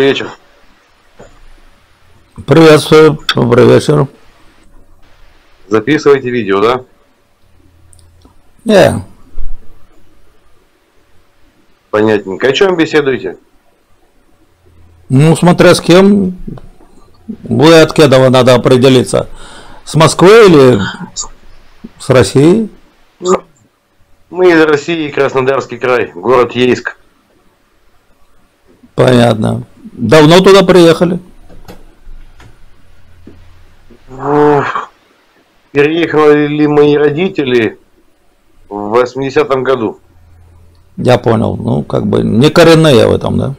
Добрый вечер. Приветствую, добрый вечер. Записывайте видео, да? Не, Понятненько. О чем беседуете? ну смотря с кем, вы от Кедова надо определиться. С Москвы или с России? Мы из России, Краснодарский край, город Ейск. Понятно. Давно туда приехали? Переехали мои родители в 80-м году. Я понял. Ну, как бы не коренные в этом, да?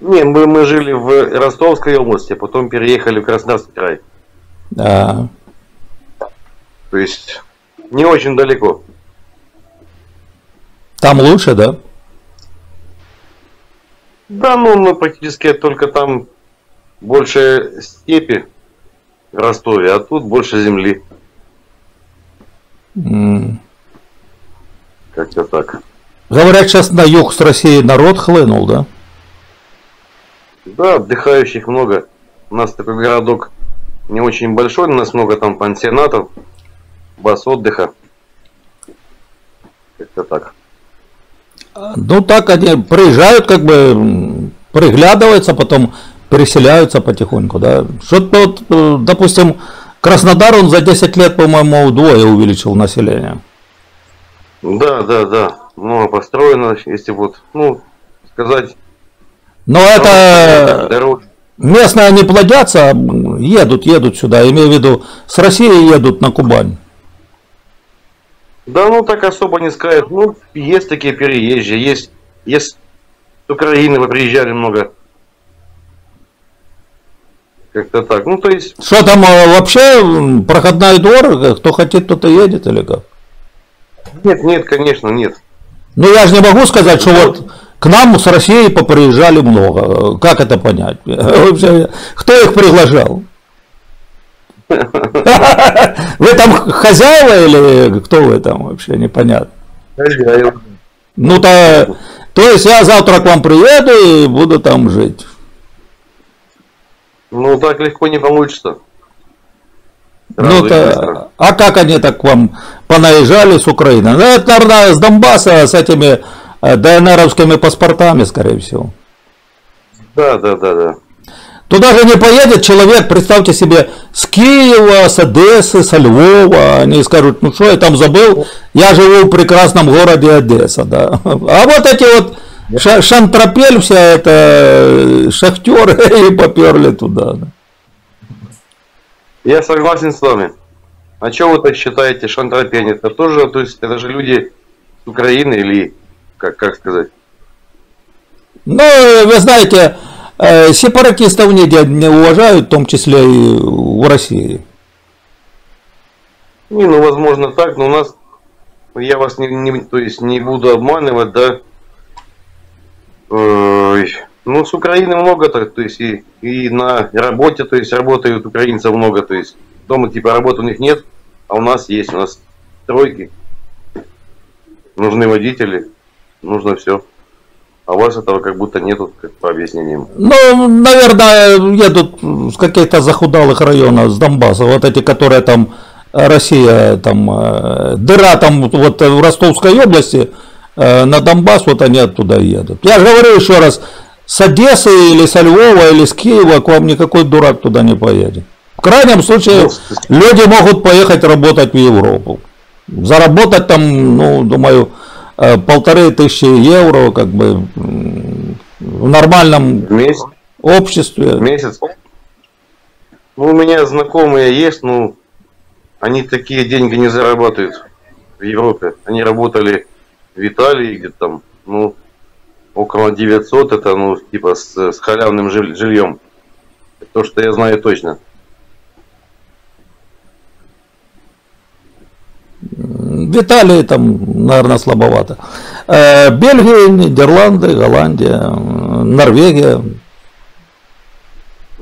Не, мы, мы жили в Ростовской области, потом переехали в Краснодарский край. А, То есть не очень далеко. там лучше, да? Да, ну мы практически только там больше степи в Ростове, а тут больше земли. М. Как-то так. Говорят, сейчас на юг с России народ хлынул, да? Да, отдыхающих много. У нас такой городок не очень большой, у нас много там пансионатов, баз отдыха. Как-то так. Ну, так они приезжают, как бы приглядываются, потом переселяются потихоньку, да. Что-то вот, э, допустим, Краснодар, он за 10 лет, по-моему, вдвое увеличил население. Да, да, да. Много построено, если вот, ну, сказать. Но это Дорог. местные не плодятся, едут, едут сюда, имею в виду, с России едут на Кубань. Да, ну так особо не сказать. Ну, есть такие переезжие, есть, есть с Украины приезжали много. Как-то так. Ну, то есть, Что там э, вообще проходной двор, кто хотит, тот и едет или как? нет, нет, конечно, нет. Ну я же не могу сказать, что вот к нам с России поприезжали много. Как это понять? Вообще, кто их приглашал? Вы там хозяева или кто вы там вообще, непонятно. Ну то, то есть я завтра к вам приеду и буду там жить. Ну, так легко не получится. Ну то, а как они так к вам понаезжали с Украины? Ну это, наверное, с Донбасса, с этими э, ДНРовскими паспортами, скорее всего. Да, да, да, да. Туда же не поедет человек, представьте себе, с Киева, с Одессы, со Львова. Они скажут, ну что я там забыл, я живу в прекрасном городе Одесса, да. А вот эти вот ша- шантропель вся это, шахтеры и поперли туда. да. Я согласен с вами. А что вы так считаете, шантропень? Это тоже, то есть, это же люди с Украины или, как, как сказать? Ну, вы знаете, сепаратистов нигде не уважают, в том числе и в России. Не, ну, возможно, так, но у нас, я вас не, не- то есть, не буду обманывать, да. Ой, ну, с Украины много, то, то есть, и, и на работе, то есть, работают украинцев много, то есть, дома, типа, работы у них нет, а у нас есть, у нас тройки. Нужны водители, нужно все. А у вас этого как будто нету, как по объяснениям. Ну, наверное, едут с каких-то захудалых районов, с Донбасса, вот эти, которые там э, Россия, там э, дыра там вот в Ростовской области, э, на Донбасс, вот они оттуда едут. Я же говорю еще раз, с Одессы или со Львова или с Киева к вам никакой дурак туда не поедет. В крайнем случае люди могут поехать работать в Европу. Заработать там, ну, думаю, полторы тысячи евро, как бы в нормальном В месяц? обществе. В месяц? Ну, у меня знакомые есть, ну, они такие деньги не зарабатывают в Европе. Они работали в Италии, где там, ну, около 900, это, ну, типа, с, с халявным жиль- жильем. То, что я знаю точно. В Италии там, наверное, слабовато. Бельгия, Нидерланды, Голландия, Норвегия.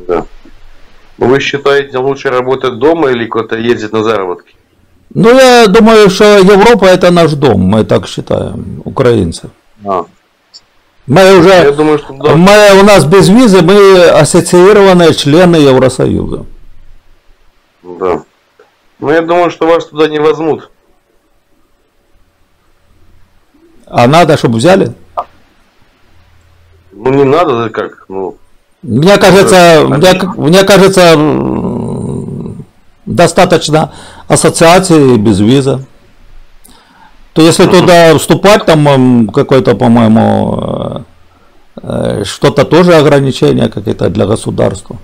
Да. Вы считаете, лучше работать дома или куда-то ездить на заработки? Ну, я думаю, что Европа это наш дом, мы так считаем, украинцы. А. Мы уже, Я думаю, что да. мы, у нас без визы мы ассоциированные члены Евросоюза. Да. Ну, я думаю, что вас туда не возьмут. А надо, чтобы взяли? Ну, не надо, да как, ну, Мне кажется, мне, мне кажется, достаточно ассоциации без виза. То если туда вступать, там какой-то, по-моему, э, э, что-то тоже ограничения какие-то для государства.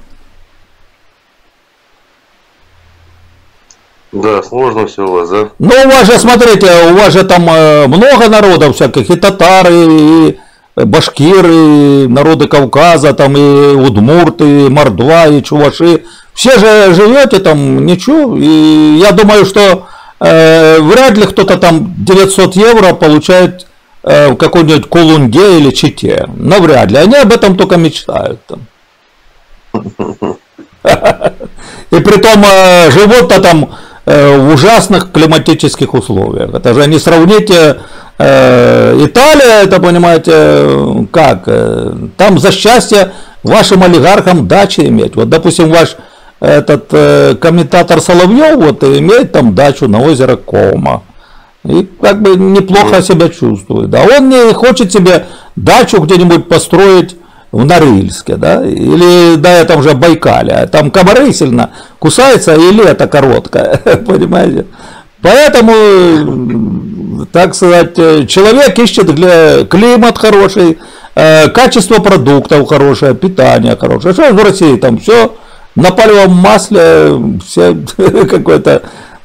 Да, сложно все у вас, да? Ну, у вас же, смотрите, у вас же там э, много народов всяких, и татары, и башкиры, и народы Кавказа, там и удмурты, и мордва, и чуваши. Все же живете там, ничего. И я думаю, что э, вряд ли кто-то там 900 евро получает э, в какой-нибудь Колунге или Чите. Навряд ли. Они об этом только мечтают. Там. И при том э, живут-то там в ужасных климатических условиях. Это же не сравните э, Италия, это понимаете, э, как? э, Там за счастье вашим олигархам дачи иметь. Вот, допустим, ваш этот э, комментатор Соловьев вот имеет там дачу на озеро Кома. И как бы неплохо себя чувствует. А он не хочет себе дачу где-нибудь построить в Норильске, да, или да, там же Байкале, а там комары сильно кусаются, и лето короткое, понимаете? Поэтому, так сказать, человек ищет для климат хороший, э, качество продуктов хорошее, питание хорошее. Что в России там все на палевом масле, все какой-то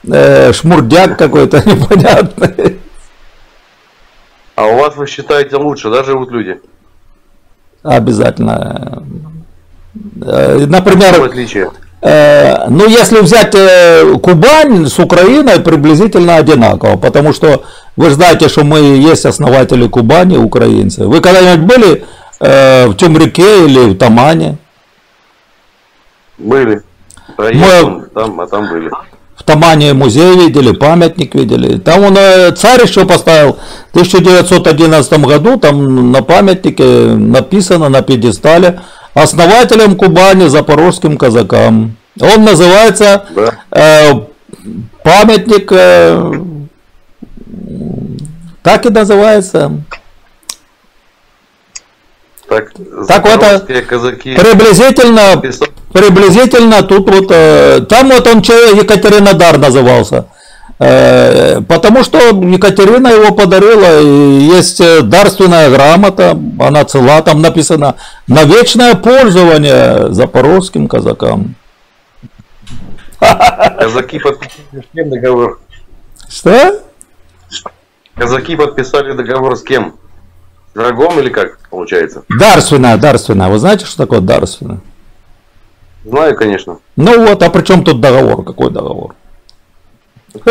э, шмурдяк какой-то непонятный. А у вас, вы считаете, лучше, да, живут люди? Обязательно. Э, Например, отличие. Э, Ну, если взять э, Кубань с Украиной, приблизительно одинаково, потому что вы знаете, что мы есть основатели Кубани, украинцы. Вы когда-нибудь были э, в Тюмрике или в Тамане? Были. Проездом, там, а там были. В Тамане музей видели, памятник видели. Там он э, царь еще поставил в 1911 году, там на памятнике написано на пьедестале основателем Кубани запорожским казакам. Он называется Да. э, памятник, э, так и называется. Так, Так вот, запорожские казаки Приблизительно Приблизительно тут вот, э, там вот он че Екатеринодар назывался. Э, потому что Екатерина его подарила, и есть э, дарственная грамота, она цела, там написано на вечное пользование запорожским казакам. казаки подписали с кем договор? Что? Казаки подписали договор с кем? С врагом или как получается? Дарственная, дарственная. Вы знаете, что такое дарственная? Знаю, конечно. Ну вот, а при чем тут договор? Какой договор?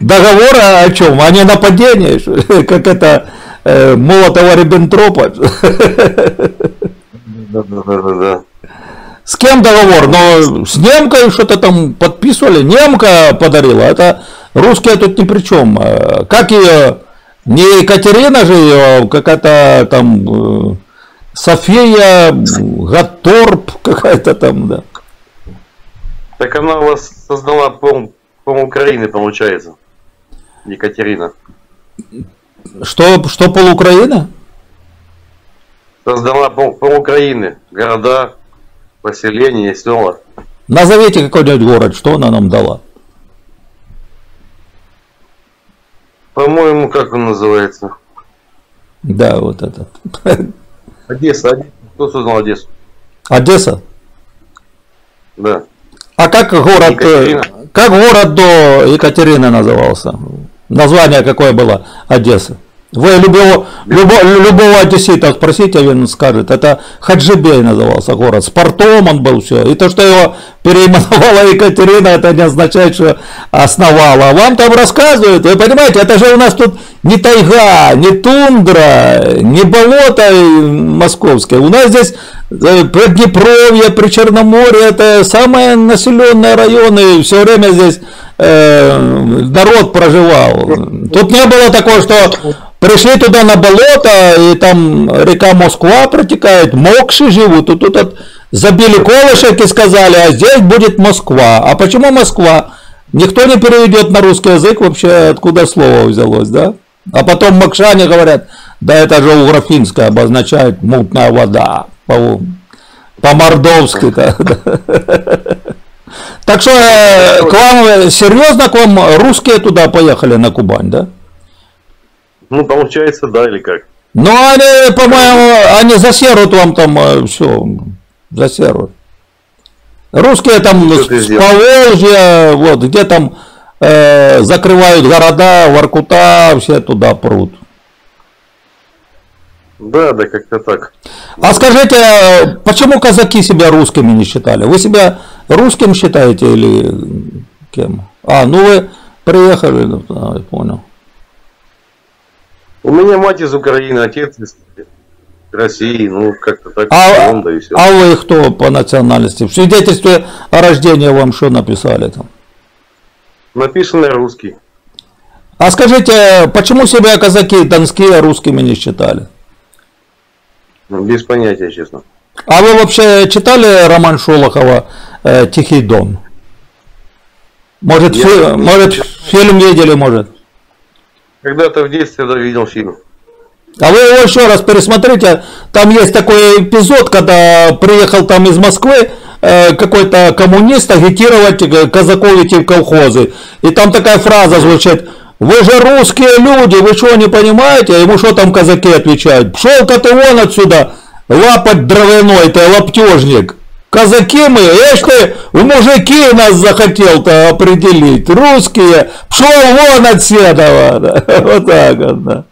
Договор о чем? О ненападении? Как это э, Молотова-Риббентропа? Да, да, да, да, да. С кем договор? Но с немкой что-то там подписывали. Немка подарила. Это русские тут ни при чем. Э, Как ее? Не Екатерина же ее, какая-то там э, София Гатторп какая-то там, да. Так она у вас создала пол, пол Украины, получается. Екатерина. Что, что пол Украины? Создала пол, пол Украины. Города, поселения, села. Назовите какой-нибудь город, что она нам дала. По-моему, как он называется? Да, вот этот. Одесса. Одесса. Кто создал Одессу? Одесса. Да. А как город, э, Екатерина. как город до Екатерины назывался? Название какое было Одессы? Вы любого, любого, любого одессита спросите, он скажет. Это Хаджибей назывался город. С портом он был все. И то, что его переименовала Екатерина, это не означает, что основала. Вам там рассказывают. Вы понимаете, это же у нас тут не тайга, не тундра, не болото московское. У нас здесь э, Приднепровье, при Черноморье, это самые населенные районы. Все время здесь э, народ проживал. Тут не было такого, что пришли туда на болото, и там река Москва протекает, мокши живут, и тут вот забили колышек и сказали, а здесь будет Москва. А почему Москва? Никто не переведет на русский язык вообще, откуда слово взялось, да? А потом мокшане говорят, да это же уграфинское обозначает мутная вода. По, по-мордовски-то. Так что э, к вам, серьезно, к вам русские туда поехали на Кубань, да? Ну, получается, да, или как? Ну, они, по-моему, они засерут вам там все, засерут. Русские там с? Поволжья, вот, где там э, закрывают города, Воркута, все туда прут. Да, да, как-то так. А скажите, э, почему казаки себя русскими не считали? Вы себя русским считаете или кем? А, ну вы приехали, ну, понял. У меня мать из Украины, отец из России, ну, как-то так. А, он, да и все. а вы кто по национальности? В свидетельстве о рождении вам что написали там? Написано русский. А скажите, почему себя казаки донские русскими не считали? Ну, Без понятия, честно. А вы вообще читали роман Шолохова э, «Тихий дон»? Может, Я фи- не может читал. фильм видели, может? Когда-то в детстве да, видел фильм. А вы его еще раз пересмотрите. Там есть такой эпизод, когда приехал там из Москвы э, какой-то коммунист агитировать э, казаков идти в колхозы. И там такая фраза звучит. Вы же русские люди, вы что не понимаете? А ему что там казаки отвечают? Пшел-ка ты вон отсюда, лапать дровяной, ты лаптежник. Казаки мы, ишь ты, в мужики нас захотел-то определить. Русские, пшел вон отседова. Вот так вот, да.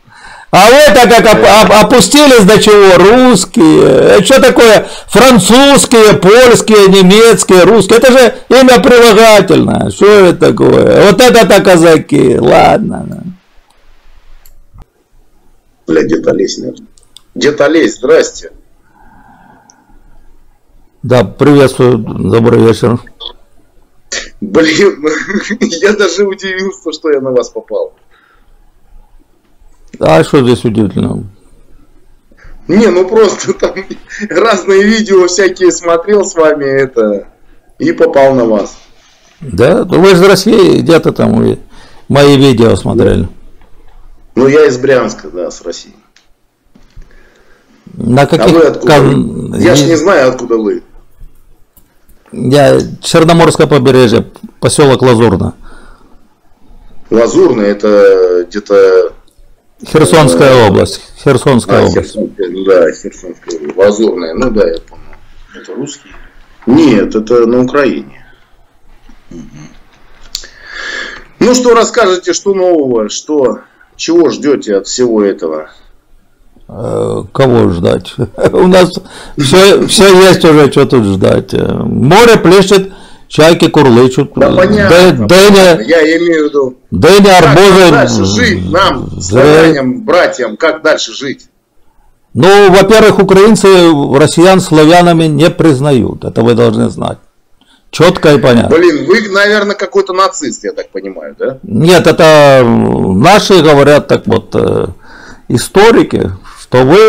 А вы-то как оп- оп- опустились до чего? Русские. Что такое французские, польские, немецкие, русские? Это же имя прилагательное. Что это такое? Вот это-то казаки. Ладно. Бля, наверное. Дед Олесь, здрасте. Да, приветствую. Добрый вечер. Блин, я даже удивился, что я на вас попал. А что здесь удивительно? Не, ну просто там разные видео всякие смотрел с вами это и попал на вас. Да? Ну, Вы из России где-то там мои видео смотрели. Ну я из Брянска, да, с России. На А каких... вы откуда? кон- Я ж не знаю, откуда вы. Я Черноморское побережье, поселок Лазурно. Лазурный, это где-то... Херсонская область. Херсонская А, область. Херсонская, ну да, Херсонская, область. Лазурная, ну да, я помню. Это русский? Нет, это на Украине. Ну что расскажете, что нового, что, чего ждете от всего этого? Э, Кого ждать? У нас все, все есть уже, что тут ждать. Э, Море плещет, чайки курлычут. Да понятно. Дыня, я имею в виду, дыня, как арбузы. дальше жить нам, славянам, братьям, как дальше жить? Ну, во-первых, украинцы россиян славянами не признают. Это вы должны знать. Четко и понятно. Блин, вы, наверное, какой-то нацист, я так понимаю, да? Нет, это наши говорят так вот э, историки, что вы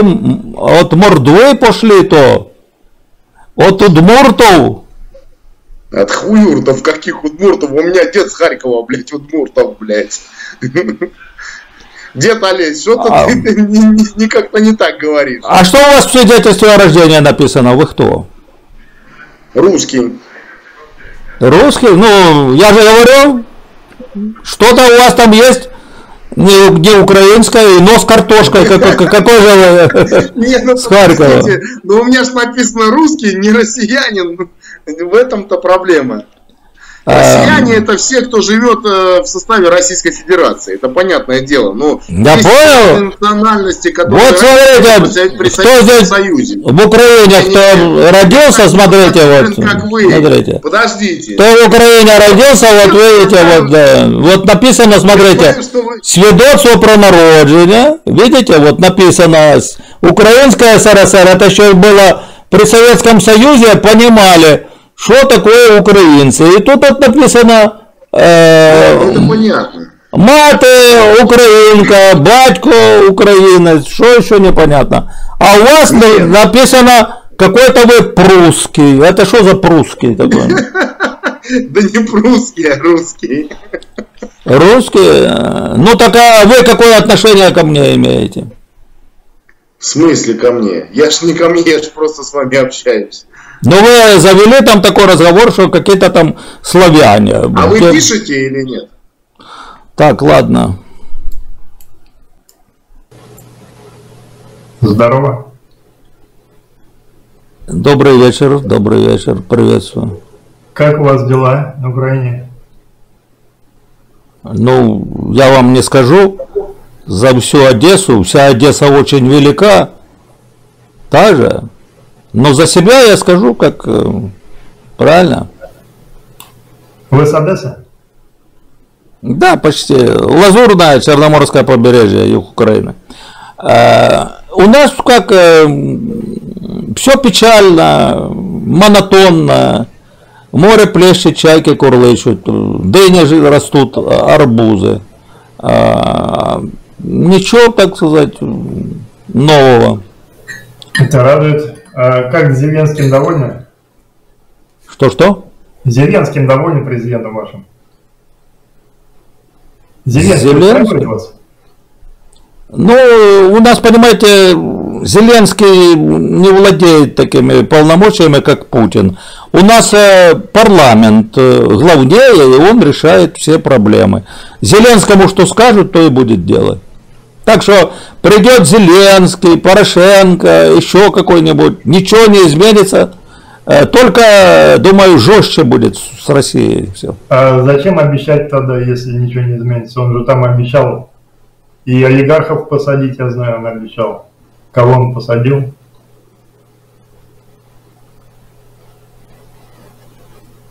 от Мордвы пошли то, от удмуртов, От хуюртов, каких удмуртов? У меня дед с Харькова, блядь, удмуртов, блядь. Дед Олесь, что-то А. ты как-то не так говоришь. А что у вас в свидетельстве о рождении написано? Вы кто? Русский. Русский? Ну, я же говорю, что-то у вас там есть не, не украинское, и нос картошкой. Какой, какой же ну, С Харькова. подождите, ну у меня же написано русский, не россиянин. В этом-то проблема. А, Россияне это все, кто живет э, в составе Российской Федерации. Это понятное дело. Но Я есть понял. национальности, которые Вот смотрите, при кто здесь Союзе. в Украине, кто родился, смотрите, вот, Как вы. смотрите. Подождите. Кто в Украине родился, вот видите, вот, да, вот написано, смотрите, свідоцтво про народження, видите, вот написано, Украинская СРСР, это еще было при Советском Союзе, понимали, что такое украинцы. И тут вот написано, э, это понятно. Мати українка, батько українець, що ще непонятно. А у вас на- написано какой-то вы прусский. Это что за прусский такой? Да не прусский, а русский. Русский? Ну так а вы какое отношение ко мне имеете? В смысле ко мне? Я ж не ко мне, я ж просто с вами общаюсь. Ну вы завели там такой разговор, что какие-то там славяне. А вы Те- пишете или нет? Так, ладно. Здорово. Добрый вечер, добрый вечер, приветствую. Как у вас дела на Украине? Ну, я вам не скажу за всю Одессу, вся Одесса очень велика, та же, но за себя я скажу, как э, правильно. Вы с Одессы? Да, почти. Лазурное Черноморское побережье, юг Украины. Э, У нас как все печально, монотонно. Море плещет, чайки курлычут, дыни растут, арбузы. А, Ничего, так сказать, нового. Это радует. А как Зеленским довольны? Что-что? Зеленским довольны президентом вашим? Зеленский Зеленский? вас? Ну, у нас, понимаете, Зеленский не владеет такими полномочиями, как Путин. У нас э, парламент э, главнее, и он решает все проблемы. Зеленскому что скажут, то и будет делать. Так что придет Зеленский, Порошенко, еще какой-нибудь, ничего не изменится. Э, Только, думаю, жестче будет с Россией все. А зачем обещать тогда, если ничего не изменится? Он же там обещал и олигархов посадить, я знаю, он обещал. Кого он посадил?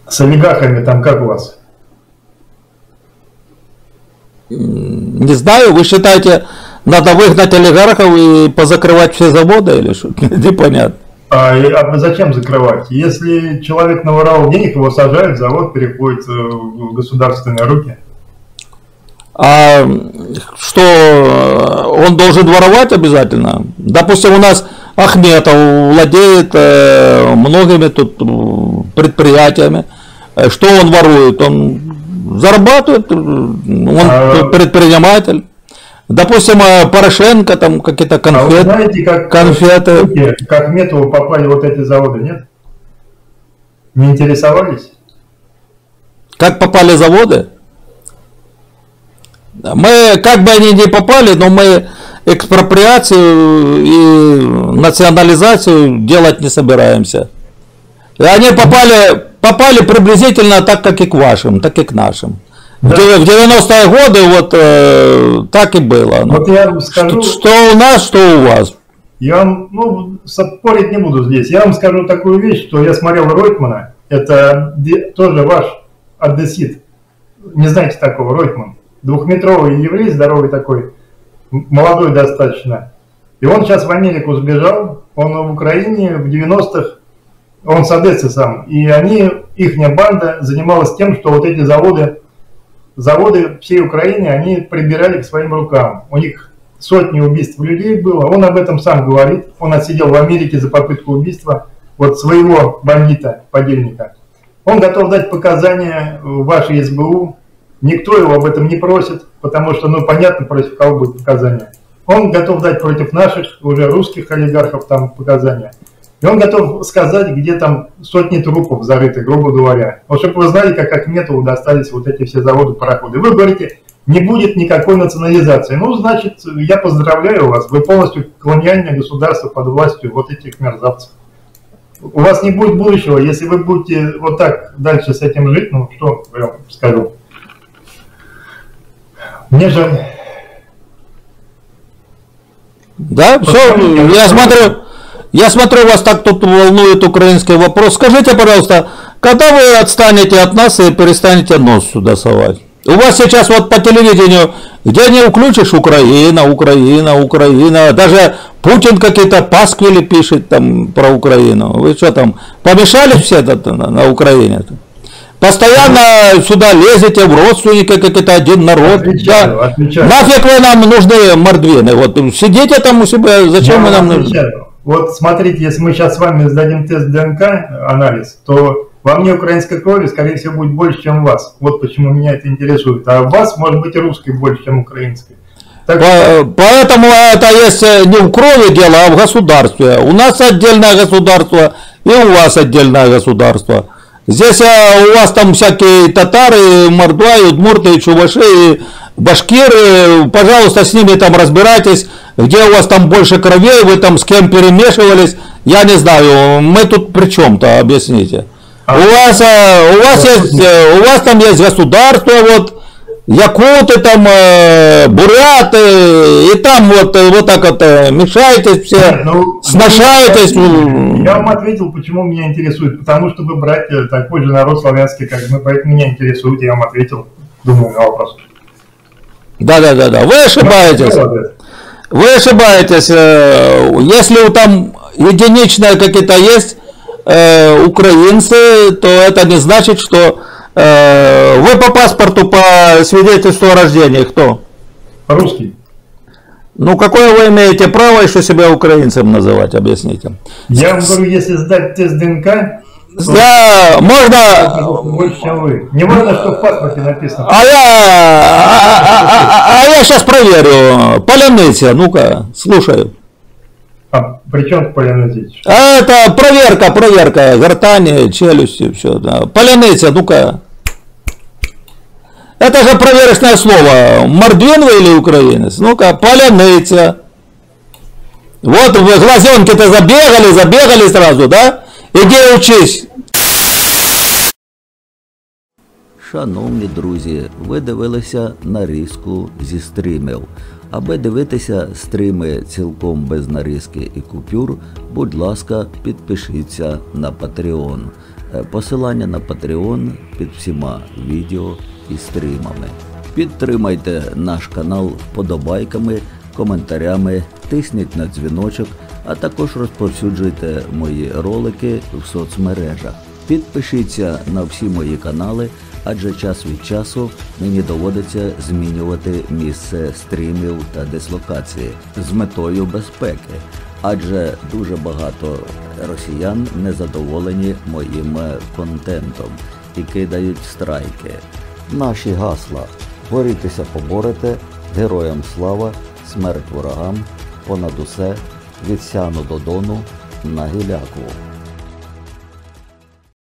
С олигархами там как у вас? Не знаю, вы считаете, надо выгнать олигархов и позакрывать все заводы или что? Непонятно. А, и- а зачем закрывать? Если человек наворовал денег, его сажают, завод переходит э, в государственные руки. А что, э, он должен воровать обязательно? Допустим, у нас Ахметов владеет э, многими тут предприятиями. Что он ворует? Он зарабатывает, он А- предприниматель. Допустим, э, Порошенко, там какие-то А вы конфеты. знаете, как, конфеты. как Ахметову попали вот эти заводы, нет? Не интересовались? Как попали заводы? Мы, как бы они ни попали, но мы экспроприацию и национализацию делать не собираемся. И они попали, попали приблизительно так, как и к вашим, так и к нашим. В Да. дев- В 90-е годы вот э, так и было. Вот я вам скажу, что, что у нас, что у вас. я вам, ну, спорить не буду здесь. Я вам скажу такую вещь, что я смотрел Ройтмана, это тоже ваш одессит. Не знаете такого, Ройтман. Двухметровый еврей, здоровый такой, молодой достаточно. И он сейчас в Америку сбежал, он в Украине в 90-х, он с Одессы сам. И они, их банда занималась тем, что вот эти заводы, заводы всей Украины, они прибирали к своим рукам. У них сотни убийств людей было. Он об этом сам говорит. Он отсидел в Америке за попытку убийства вот своего бандита, подельника. Он готов дать показания в вашей СБУ. Никто его об этом не просит, потому что, ну, понятно, против кого будут показания. Он готов дать против наших, уже русских олигархов там показания. И он готов сказать, где там сотни трупов зарыты, грубо говоря. Вот чтобы вы знали, как Ахметову достались вот эти все заводы, пароходы. Вы говорите, не будет никакой национализации. Ну, значит, я поздравляю вас, вы полностью колониальное государство под властью вот этих мерзавцев. У вас не будет будущего, если вы будете вот так дальше с этим жить, ну, что я вам скажу. Мне жаль. Да, все, я смотрю, я смотрю, вас так тут волнует украинский вопрос. Скажите, пожалуйста, когда вы отстанете от нас и перестанете нос сюда совать? У вас сейчас вот по телевидению, где не включишь Украина, Украина, Украина, даже Путин какие-то пасквили пишет там про Украину. Вы что там, помешали все на, на Украине? -то? Постоянно сюда лезете в родственники, как это один народ. Отвечаю, Да. отвечаю. Нафиг вы нам нужны, мордвины? Вот сидите там у себя, зачем Я вы нам вам нужны? Вот смотрите, если мы сейчас с вами сдадим тест ДНК, анализ, то во мне украинской крови, скорее всего, будет больше, чем у вас. Вот почему меня это интересует. А у вас может быть и русской больше, чем украинской. Так По- Поэтому это есть э, не в крови дело, а в государстве. У нас отдельное государство и у вас отдельное государство. Здесь э, у вас там всякие татары, мордваи, удмурты, чуваши, и башкиры. Пожалуйста, с ними там разбирайтесь, где у вас там больше кровей, вы там с кем перемешивались. Я не знаю, мы тут при чем-то, объясните. А- У вас, э, у вас есть, э, у вас там есть государство, вот, якуты там, э, буряты, и там вот, вот так вот мешаетесь все, ну, сношаетесь. Я вам ответил, почему меня интересует. Потому что вы братья, такой же народ славянский, как мы, поэтому меня интересует. Я вам ответил, думаю, на вопрос. Да, да, да, да. Вы ошибаетесь. Вы ошибаетесь. э, Если там единичные какие-то есть э, украинцы, то это не значит, что э, вы по паспорту, по свидетельству о рождении кто? Русский. Ну, какое вы имеете право еще себя украинцем называть, объясните. Я вам говорю, если сдать тест ДНК, Я, можно, больше, вы. Не важно, что в паспорте написано. а я, а, а- а- а я сейчас проверю. Поляныця, ну-ка, слушаю. А при чем полянозить? А это проверка, проверка, гортани, челюсти, все. Да. Поляныця, ну-ка. Это же проверочное слово. Мордвин вы или украинец? Ну-ка, поляныця. Вот вы глазенки-то забегали, забегали сразу, да? Иди учись. Шановні друзі, ви дивилися нарізку зі стрімів. Аби дивитися стріми цілком без нарізки і купюр, будь ласка, підпишіться на Patreon. Е, Посилання на Patreon під всіма відео і стрімами. Підтримайте наш канал вподобайками, коментарями, тисніть на дзвіночок, а також розповсюджуйте мої ролики в соцмережах. Підпишіться на всі мої канали, адже час від часу мені доводиться змінювати місце стрімів та дислокації з метою безпеки, адже дуже багато росіян не задоволені моїм контентом і кидають страйки. Наші гасла борітеся поборете, героям слава, смерть ворогам, понад усе від сяну до дону на гіляку.